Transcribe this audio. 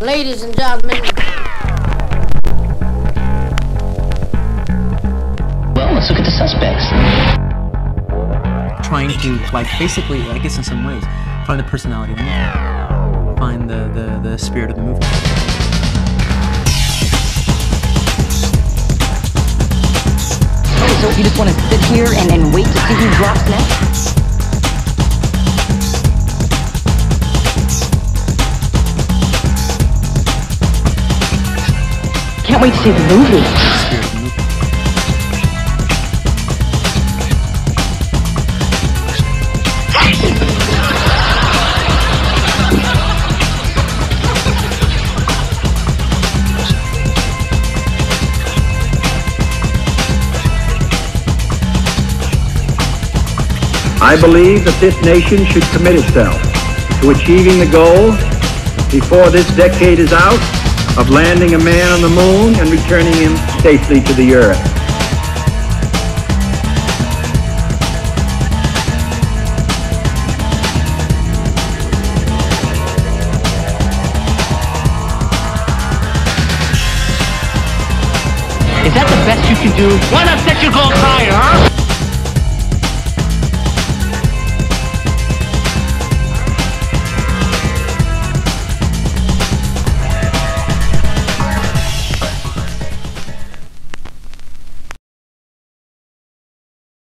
Ladies and gentlemen. Well, let's look at the suspects. Trying to, like, basically, I guess in some ways, find the personality of the movie. Find the, the, the spirit of the movie. Oh, so you just want to sit here and, and wait to see who Can't wait to see the movie. I believe that this nation should commit itself to achieving the goal before this decade is out of landing a man on the moon and returning him safely to the earth. Is that the best you can do? Why not set your goals higher, huh?